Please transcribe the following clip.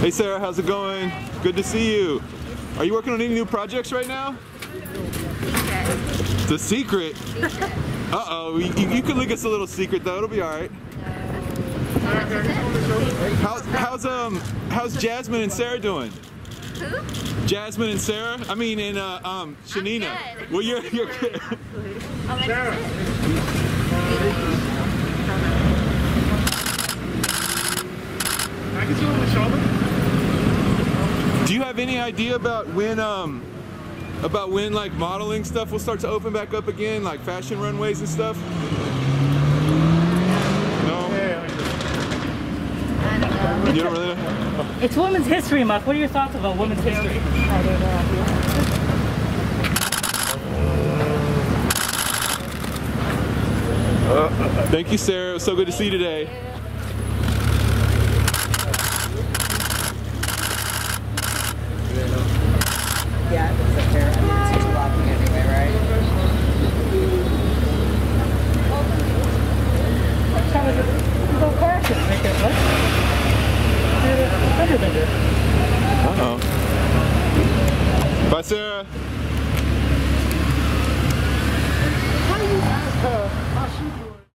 Hey Sara, how's it going? Good to see you. Are you working on any new projects right now? It's a secret. Uh-oh, you, you can leak us a little secret though, it'll be alright. How's, how's, um, how's Jasmine and Sarah doing? Who? Jasmine and Sara? I mean, and, uh, um, Shanina. good. Well, you're, you're good. Sarah. I can see on the shoulder. Do you have any idea about when, um, about when like modeling stuff will start to open back up again, like fashion runways and stuff? No? You don't really know? It's Women's History Month. What are your thoughts about Women's History? Thank you, Sara. It was so good to see you today. Yeah, it looks like they're, I mean, it's just walking anyway, right? Kind of a little car accident right there, bud. Had a